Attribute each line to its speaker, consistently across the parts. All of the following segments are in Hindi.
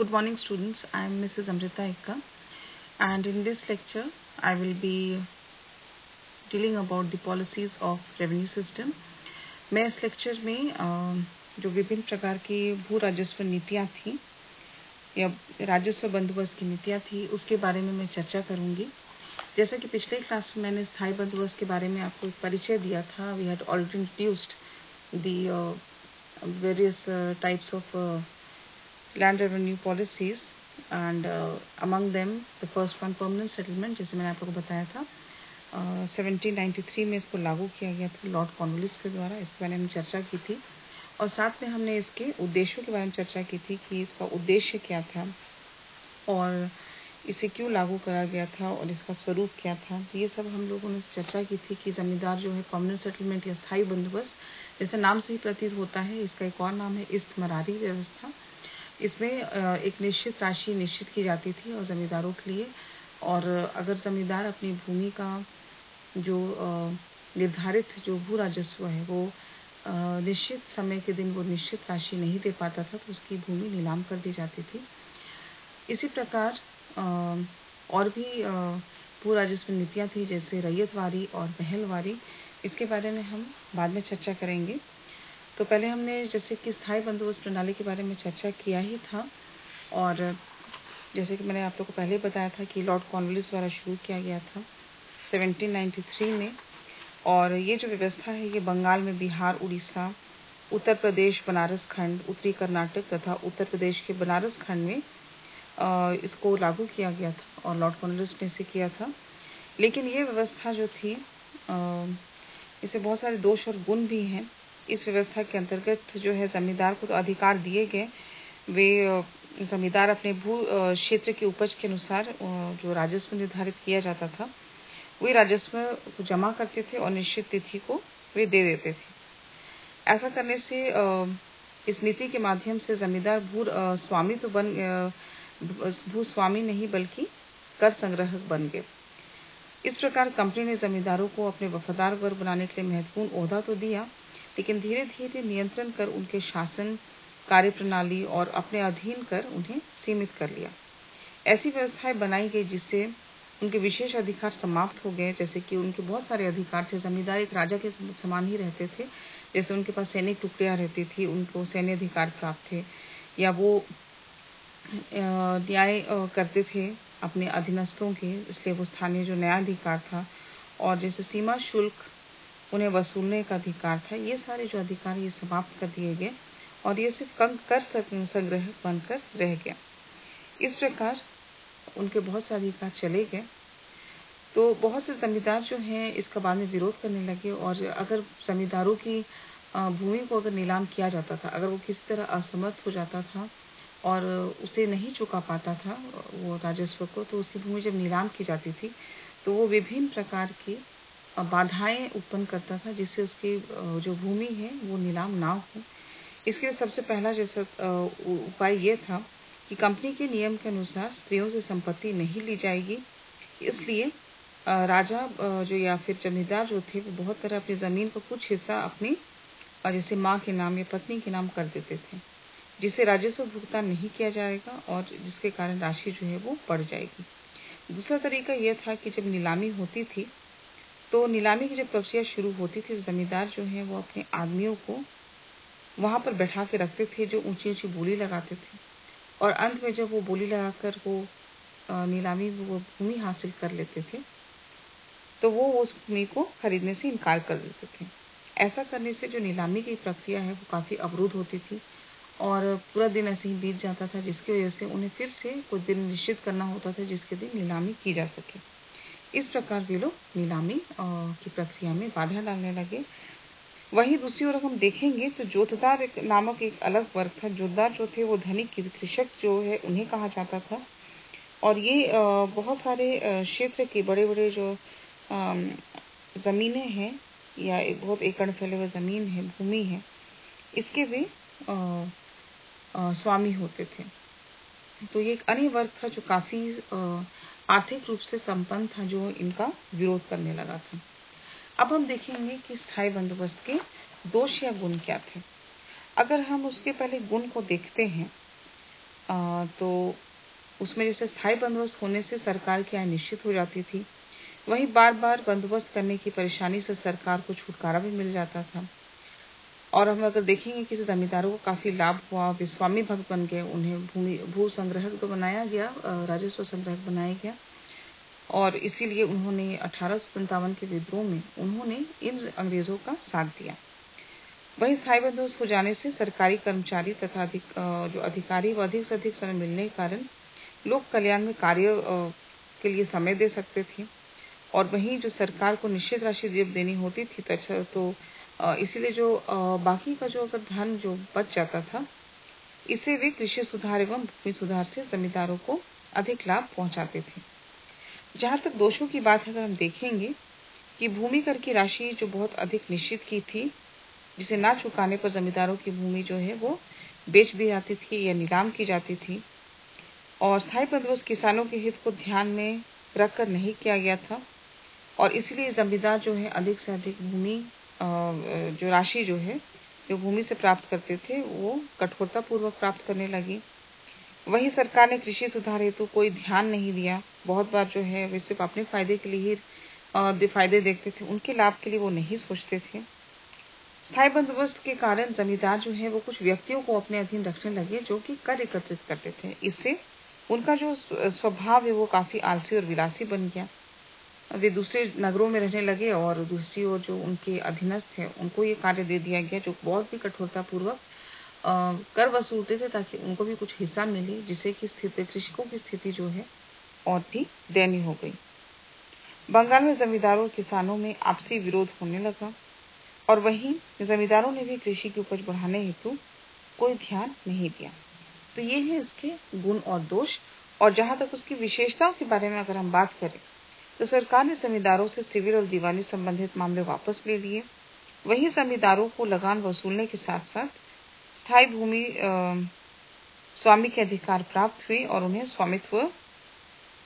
Speaker 1: Good morning students, I am Mrs. Amrita Ekka and in this lecture I will be dealing about the policies of revenue system. मैं इस लेक्चर में जो विभिन्न प्रकार की भू राजस्व नीतियाँ थी या राजस्व बंदोबस्त की नीतियाँ थी उसके बारे में मैं चर्चा करूँगी जैसा कि पिछले क्लास में मैंने स्थायी बंदोबस्त के बारे में आपको एक परिचय दिया था we had already introduced the various uh, types revenue policies and uh, among them the first one permanent settlement जैसे मैंने आप लोगों को बताया था। सेवनटीन नाइन्टी थ्री में इसको लागू किया गया था लॉर्ड कॉर्नवालिस के द्वारा इसके बारे में चर्चा की थी। और साथ में हमने इसके उद्देश्यों के बारे में चर्चा की थी कि इसका उद्देश्य क्या था और इसे क्यों लागू करा गया था और इसका स्वरूप क्या था। तो ये सब हम लोगों ने चर्चा की थी कि जमींदार जो है परमानेंट सेटलमेंट या स्थायी बंदोबस्त जैसे नाम से ही प्रतीत होता है इसका एक और नाम है इस्तमरारी व्यवस्था। इसमें एक निश्चित राशि निश्चित की जाती थी और जमींदारों के लिए। और अगर जमींदार अपनी भूमि का जो निर्धारित जो भू राजस्व है, वो निश्चित समय के दिन वो निश्चित राशि नहीं दे पाता था तो उसकी भूमि नीलाम कर दी जाती थी। इसी प्रकार और भी भू राजस्व नीतियाँ थी, जैसे रैयतवारी और महलवारी, इसके बारे में हम बाद में चर्चा करेंगे। तो पहले हमने जैसे कि स्थायी बंदोबस्त प्रणाली के बारे में चर्चा किया ही था और जैसे कि मैंने आप लोग को पहले बताया था कि लॉर्ड कॉर्नवालिस द्वारा शुरू किया गया था 1793 में। और ये जो व्यवस्था है, ये बंगाल में बिहार, उड़ीसा, उत्तर प्रदेश, बनारस खंड, उत्तरी कर्नाटक तथा उत्तर प्रदेश के बनारस खंड में इसको लागू किया गया था और लॉर्ड कॉर्नवालिस ने इसे किया था। लेकिन ये व्यवस्था जो थी इसे बहुत सारे दोष और गुण भी हैं। इस व्यवस्था के अंतर्गत जो है जमींदार को तो अधिकार दिए गए। वे जमींदार अपने भू क्षेत्र की उपज के अनुसार जो राजस्व निर्धारित किया जाता था वे राजस्व को जमा करते थे और निश्चित तिथि को वे दे देते थे। ऐसा करने से इस नीति के माध्यम से जमींदार भू स्वामी तो बन भू स्वामी नहीं बल्कि कर संग्रहक बन गए। इस प्रकार कंपनी ने जमींदारों को अपने वफादार वर्ग बनाने के लिए महत्वपूर्ण ओहदा तो दिया लेकिन धीरे धीरे नियंत्रण कर उनके शासन कार्य प्रणाली और अपने अधीन कर उन्हें सीमित कर लिया। ऐसी व्यवस्थाएँ बनाई गई जिससे उनके विशेष अधिकार समाप्त हो गए, जैसे कि उनके बहुत सारे अधिकार थे। जमींदार एक राजा के समान ही रहते थे, जैसे उनके पास सैनिक टुकड़ियाँ रहती थी, उनको सैन्य अधिकार प्राप्त थे, या वो न्याय करते थे अपने अधीनस्थों के, इसलिए वो स्थानीय जो न्यायाधिकार था। और जैसे सीमा शुल्क उन्हें वसूलने का अधिकार था। ये सारे जो अधिकार ये समाप्त कर दिए गए और ये सिर्फ़ कर संग्रह बनकर रह गया। इस प्रकार उनके बहुत से अधिकार चले गए। तो बहुत से जमींदार जो हैं, इसका बाद में विरोध करने लगे और अगर जमींदारों की भूमि को अगर नीलाम किया जाता था, अगर वो किसी तरह असमर्थ हो जाता था और उसे नहीं चुका पाता था, वो राजस्व को तो उसकी भूमि जब नीलाम की जाती थी तो वो विभिन्न प्रकार की बाधाएँ उत्पन्न करता था, जिससे उसकी जो भूमि है, वो नीलाम ना हो। इसके लिए सबसे पहला जैसा उपाय ये था कि कंपनी के नियम के अनुसार स्त्रियों से संपत्ति नहीं ली जाएगी। इसलिए राजा जो या फिर जमींदार जो थे, वो बहुत तरह अपनी ज़मीन का कुछ हिस्सा अपनी जैसे माँ के नाम या पत्नी के नाम कर देते थे जिसे राजस्व भुगतान नहीं किया जाएगा और जिसके कारण राशि जो है वो बढ़ जाएगी। दूसरा तरीका यह था कि जब नीलामी होती थी तो नीलामी की जब प्रक्रिया शुरू होती थी, जमींदार जो है, वो अपने आदमियों को वहाँ पर बैठा के रखते थे, जो ऊँची ऊँची बोली लगाते थे। और अंत में जब वो बोली लगाकर वो नीलामी वो भूमि हासिल कर लेते थे तो वो उस भूमि को खरीदने से इनकार कर देते थे। ऐसा करने से जो नीलामी की प्रक्रिया है, वो काफ़ी अवरुद्ध होती थी और पूरा दिन ऐसे ही बीत जाता था, जिसकी वजह से उन्हें फिर से कुछ दिन निश्चित करना होता था, जिसके दिन नीलामी की जा सके। इस प्रकार वे लोग नीलामी की प्रक्रिया में बाधा डालने लगे। वहीं दूसरी ओर हम देखेंगे तो जोतदार एक नामक एक अलग वर्ग था। जोतदार जो थे, वो धनिक कृषक जो है, उन्हें कहा जाता था। और ये बहुत सारे क्षेत्र के बड़े बड़े जो जमीनें हैं, या एक बहुत एकड़ फैले हुए ज़मीन है, भूमि है, इसके वे स्वामी होते थे। तो ये एक अन्य वर्ग था, जो काफ़ी आर्थिक रूप से संपन्न था जो इनका विरोध करने लगा था। अब हम देखेंगे कि स्थायी बंदोबस्त के दोष या गुण क्या थे। अगर हम उसके पहले गुण को देखते हैं आ, तो उसमें जैसे स्थायी बंदोबस्त होने से सरकार की आय निश्चित हो जाती थी वहीं बार बार बंदोबस्त करने की परेशानी से सरकार को छुटकारा भी मिल जाता था। और हम अगर देखेंगे किसी जमींदारों को काफ़ी लाभ हुआ स्वामी भक्त बन गए उन्हें भूमि भू संग्रहक तो बनाया गया राजस्व संग्रहक बनाया गया। और इसीलिए उन्होंने अठारह के विद्रोह में उन्होंने इन अंग्रेज़ों का साथ दिया। वहीं स्थायी बंदोबस्त हो जाने से सरकारी कर्मचारी तथा अधिक, जो अधिकारी व अधिक से अधिक समय मिलने के कारण लोक कल्याण में कार्य के लिए समय दे सकते थे। और वहीं जो सरकार को निश्चित राशि देनी होती थी तो इसीलिए जो बाकी का जो अगर धन जो बच जाता था, इसे वे कृषि सुधार एवं भूमि सुधार से जमींदारों को अधिक लाभ पहुंचाते थे। जहाँ तक दोषों की बात अगर हम देखेंगे कि भूमि कर की राशि जो बहुत अधिक निश्चित की थी, जिसे ना चुकाने पर जमींदारों की भूमि जो है वो बेच दी जाती थी या नीलाम की जाती थी, और स्थायी बंदोबस्त किसानों के हित को ध्यान में रखकर नहीं किया गया था, और इसलिए जमींदार जो है अधिक से अधिक भूमि जो राशि जो है, जो भूमि से प्राप्त करते थे, वो कठोरता पूर्वक प्राप्त करने लगी। वहीं सरकार ने कृषि सुधार हेतु कोई ध्यान नहीं दिया। बहुत बार जो है, वे सिर्फ़ अपने फ़ायदे के लिए ही फ़ायदे देखते थे। उनके लाभ के लिए वो नहीं सोचते थे। स्थायी बंदोबस्त के कारण जमींदार जो है, वो कुछ व्यक्तियों को अपने अधीन रखने लगे, जो कि कर एकत्रित करते थे। इससे उनका जो स्वभाव है, वो काफ़ी आलसी और विलासी बन गया। वे दूसरे नगरों में रहने लगे और दूसरी ओर जो उनके अधीनस्थ थे उनको ये कार्य दे दिया गया, जो बहुत भी कठोरता पूर्वक कर वसूलते थे ताकि उनको भी कुछ हिस्सा मिले, जिससे कि स्थिति, कृषकों की स्थिति जो है और भी दयनीय हो गई। बंगाल में जमींदारों और किसानों में आपसी विरोध होने लगा और वहीं जमींदारों ने भी कृषि की उपज बढ़ाने हेतु कोई ध्यान नहीं दिया। तो ये है इसके गुण और दोष, और जहाँ तक उसकी विशेषताओं के बारे में अगर हम बात करें तो सरकार ने जमींदारों से सिविल और दीवानी संबंधित मामले वापस ले लिए। वहीं जमींदारों को लगान वसूलने के साथ साथ स्थायी भूमि स्वामी के अधिकार प्राप्त हुए और उन्हें स्वामित्व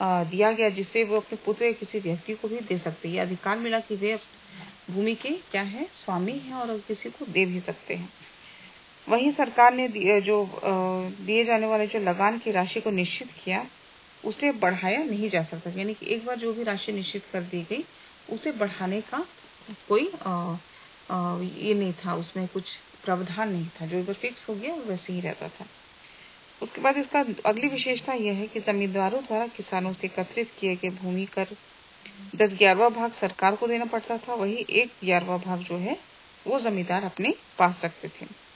Speaker 1: दिया गया, जिससे वो अपने पुत्र या किसी व्यक्ति को भी दे सकते हैं। अधिकार मिला कि वे भूमि के क्या है? स्वामी हैं और किसी को दे भी सकते हैं। वहीं सरकार ने जो दिए जाने वाले जो लगान की राशि को निश्चित किया उसे बढ़ाया नहीं जा सकता। यानी कि एक बार जो भी राशि निश्चित कर दी गई उसे बढ़ाने का कोई आ, आ, ये नहीं था उसमें कुछ प्रावधान नहीं था। जो एक बार फिक्स हो गया वैसे ही रहता था। उसके बाद इसका अगली विशेषता यह है कि जमींदारों द्वारा किसानों से एकत्रित किए गए भूमि कर दस ग्यारहवा भाग सरकार को देना पड़ता था। वही एक ग्यारहवा भाग जो है वो जमींदार अपने पास रखते थे।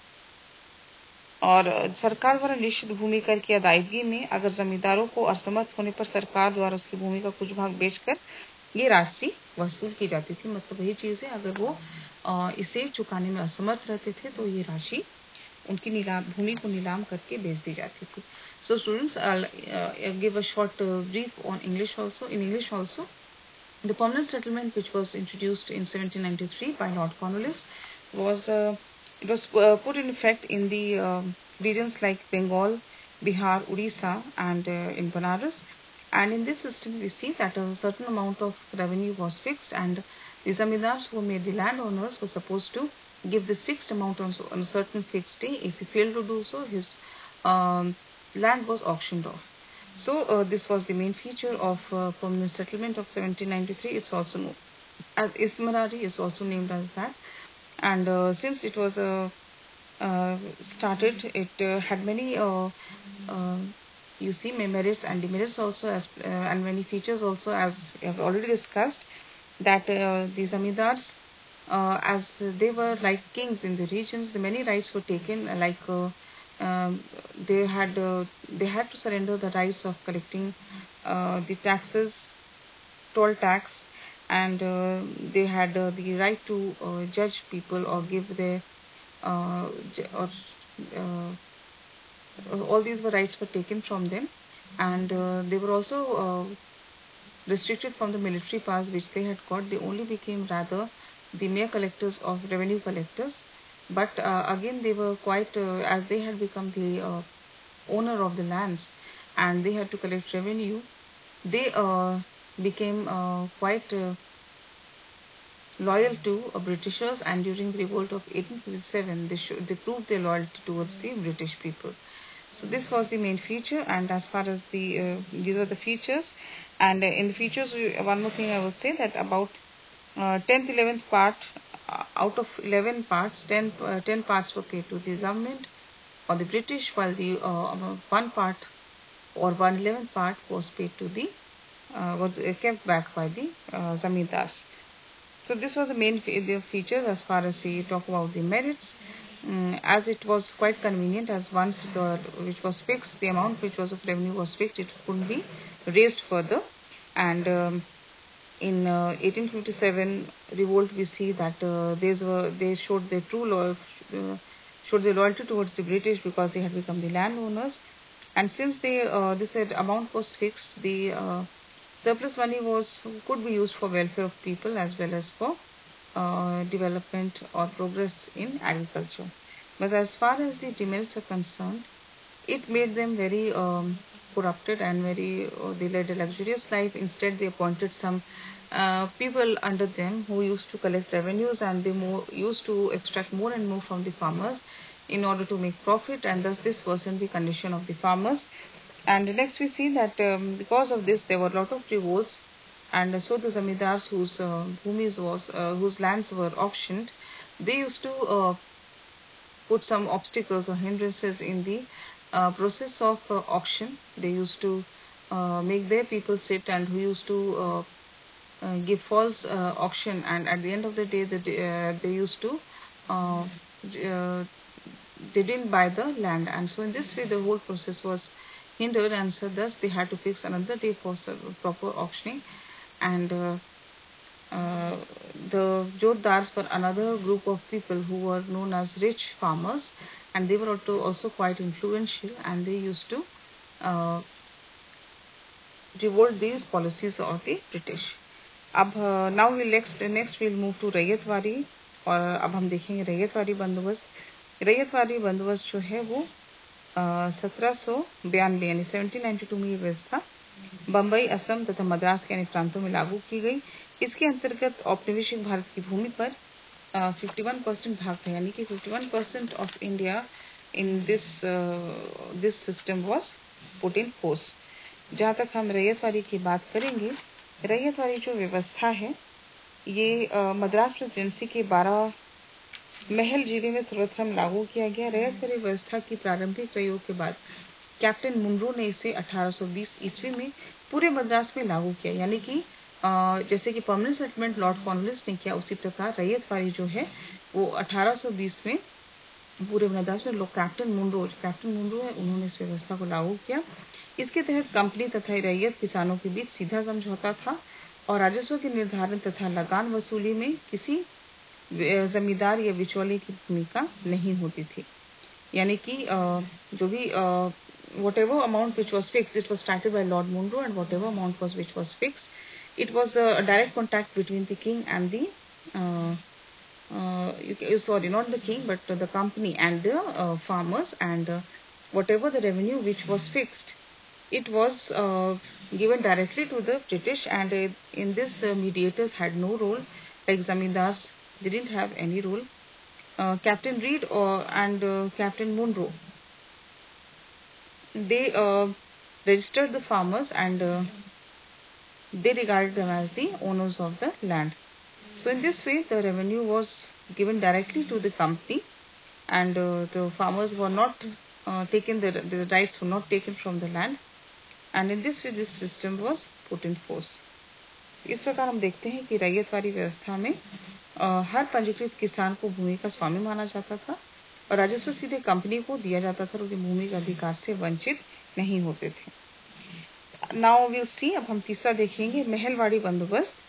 Speaker 1: और सरकार द्वारा निश्चित भूमि कर की अदायगी में अगर जमींदारों को असमर्थ होने पर सरकार द्वारा उसकी भूमि का कुछ भाग बेचकर ये राशि वसूल की जाती थी। मतलब वही चीज़ है अगर वो इसे चुकाने में असमर्थ रहते थे तो ये राशि उनकी नीलाम भूमि को नीलाम करके बेच दी जाती थी। So students give a short brief on English also in English also The permanent settlement which was introduced in 1793 by Lord Cornwallis was uh, It was uh, put in effect in the uh, regions like Bengal, Bihar, Odisha and uh, in Banaras. And in this system we see that a certain amount of revenue was fixed and the zamindars who made the landowners were supposed to give this fixed amount on, on a certain fixed day. If he failed to do so, his um, land was auctioned off. So uh, this was the main feature of uh, permanent settlement of 1793. It's also known as Ismarari is also named as that and uh, since it was uh, uh, started it had many you see merits and demerits also as and many features also as we have already discussed that the zamindars uh, as they were like kings in the regions, many rights were taken. Like uh, um, they had uh, they had to surrender the rights of collecting the taxes, toll tax, and uh, they had uh, the right to uh, judge people or give their uh, or uh, all these were rights were taken from them. And uh, they were also restricted from the military powers which they had got. They only became rather the mere collectors of revenue collectors. But again they were quite as they had become the owner of the lands and they had to collect revenue they became uh, quite uh, loyal to uh, Britishers and during the revolt of 1857 they, showed, they proved their loyalty towards the British people. So this was the main feature and as far as the, uh, these are the features and uh, in the features one more thing I will say that about 10th 11th part out of 11 parts 10, 10 parts were paid to the government or the British while the one part or one eleventh part was paid to the uh, was kept back by the uh, zamindars. So this was the main fe feature as far as we talk about the merits. Um, as it was quite convenient as once the, which was fixed, the amount which was of revenue was fixed, it couldn't be raised further. And um, in uh, 1857 revolt, we see that uh, were, they showed their true loyalty, uh, showed their loyalty towards the British because they had become the landowners. And since they, uh, this amount was fixed, the uh, surplus money was could be used for welfare of people as well as for uh, development or progress in agriculture. But as far as the demerits are concerned, it made them very um, corrupted and very uh, they led a luxurious life. Instead, they appointed some uh, people under them who used to collect revenues and they more, used to extract more and more from the farmers in order to make profit and thus this worsened the condition of the farmers and next we see that um, because of this there were a lot of revolts. And so the zamindars whose uh, was uh, whose lands were auctioned they used to uh, put some obstacles or hindrances in the uh, process of uh, auction. They used to uh, make their people sit and who used to give false auction. And at the end of the day they, they used to they didn't buy the land. And so in this way the whole process was hindered and so thus they had to fix another day for proper auctioning and uh, uh, the Jotdars were another group of people who were known as rich farmers and they were also, also quite influential and they used to uh, revolt these policies of the British. अब now will next next will move to Ryotwari और अब हम देखेंगे रैयतवारी बंदोबस्त रैयतवारी बंदोबस्त जो है वो सत्रह सौ बयानवे, यानी सेवनटीन नाइन्टी टू में ये व्यवस्था बम्बई असम तथा मद्रास के अन्य प्रांतों में लागू की गई। इसके अंतर्गत औपनिवेशिक भारत की भूमि पर फिफ्टी वन परसेंट भाग था, यानी कि fifty one percent of India in this this system was put in force जहाँ तक हम रैयतवारी की बात करेंगे रैयतवारी जो व्यवस्था है, ये मद्रास प्रेसिडेंसी के बारह महल ज़िले में सर्वप्रथम लागू किया गया। रैयत करी व्यवस्था की प्रारंभिक प्रयोग के बाद कैप्टन मुनरो ने इसे 1820 ईस्वी में पूरे मद्रास में लागू किया। यानी कि जैसे कि परमानेंट सेटलमेंट लॉर्ड कॉर्नलिस ने किया, उसी प्रकार रैयतवारी जो है, वो 1820 में पूरे मद्रास में लोग कैप्टन मुंडो कैप्टन मुंडो है, उन्होंने इस व्यवस्था को लागू किया। इसके तहत कंपनी तथा रैयत किसानों के बीच सीधा समझौता था और राजस्व के निर्धारण तथा लगान वसूली में किसी जमींदार या बिचौले की भूमिका नहीं होती थी यानी कि जो भी whatever amount which was fix it was started by Lord Munro and whatever amount was which was fix it was a direct contact between the king and the uh, uh, you, sorry not the king but the company and the uh, farmers and uh, whatever the revenue which was fixed it was uh, given directly to the British and uh, in this the mediators had no role like zamindars they didn't have any role. Uh, Captain Reed or, and uh, Captain Munro, they uh, registered the farmers and uh, they regarded them as the owners of the land. So in this way, the revenue was given directly to the company, and uh, the farmers were not uh, taken the, the rights were not taken from the land, and in this way, this system was put in force. इस प्रकार हम देखते हैं कि रैयतवारी व्यवस्था में हर पंजीकृत किसान को भूमि का स्वामी माना जाता था और राजस्व सीधे कंपनी को दिया जाता था और भूमि के अधिकार से वंचित नहीं होते थे। नाउ विल सी अब हम तीसरा देखेंगे, महलवाड़ी बंदोबस्त।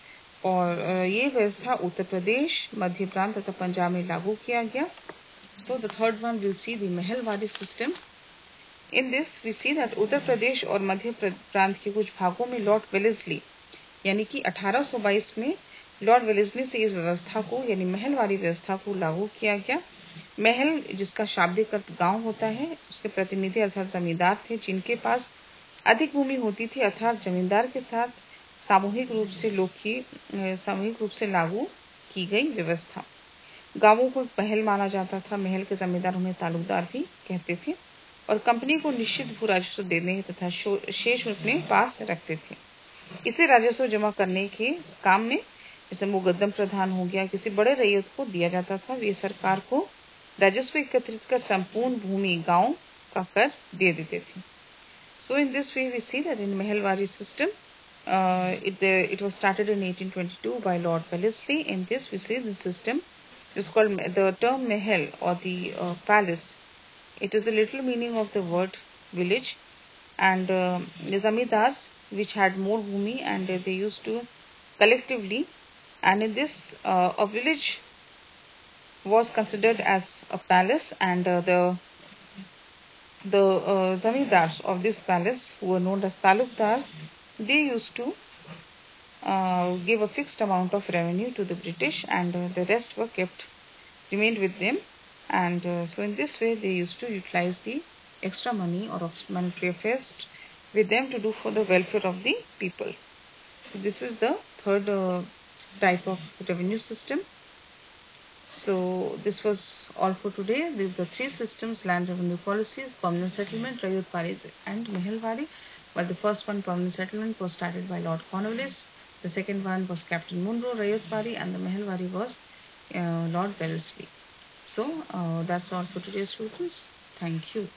Speaker 1: और ये व्यवस्था उत्तर प्रदेश, मध्य प्रांत तथा पंजाब में लागू किया गया। So the third one will see the Mahalwari system in this we see that Uttar Pradesh और मध्य प्रांत के कुछ भागों में लॉर्ड वेलेसली यानी कि 1822 में लॉर्ड वेलेस्ली से इस व्यवस्था को, यानी महल वाली व्यवस्था को लागू किया गया। महल जिसका शाब्दिक अर्थ गाँव होता है, उसके प्रतिनिधि अर्थात जमींदार थे, जिनके पास अधिक भूमि होती थी, अर्थात जमींदार के साथ सामूहिक रूप से लोग की, सामूहिक रूप से लागू की गई व्यवस्था। गाँवों को महल माना जाता था, महल के जमींदार उन्हें तालुकदार भी कहते थे, और कंपनी को निश्चित भू राजस्व देने तथा शेष अपने पास रखते थे। इसे राजस्व जमा करने के काम में जैसे मुगद्दम प्रधान हो गया। किसी बड़े रैयत को दिया जाता था। वे सरकार को राजस्व एकत्रित कर संपूर्ण भूमि, गाँव का कर दे देते थे। So in this way we see that in Mahalwari system it was started in 1822 by lord Wellesley in this we see this system is called the term Mahal और the palace it is a little meaning of the word village and zamindars which had more Bhumi and they use to collectively and in this, uh, a village was considered as a palace, and uh, the the uh, zamindars of this palace, who were known as talukdars, they used to uh, give a fixed amount of revenue to the British and uh, the rest were kept remained with them and uh, so in this way they used to utilize the extra money or monetary affairs with them to do for the welfare of the people. So this is the third uh, type of revenue system. So this was all for today. These are the three systems, land revenue policies, permanent settlement, Rayut and Mehelwari. Well, the first one, permanent settlement, was started by Lord Cornwallis. The second one was Captain Munro, Rayotwari, and the Mehelwari was uh, Lord Wellesley. So, uh, that's all for today's students. Thank you.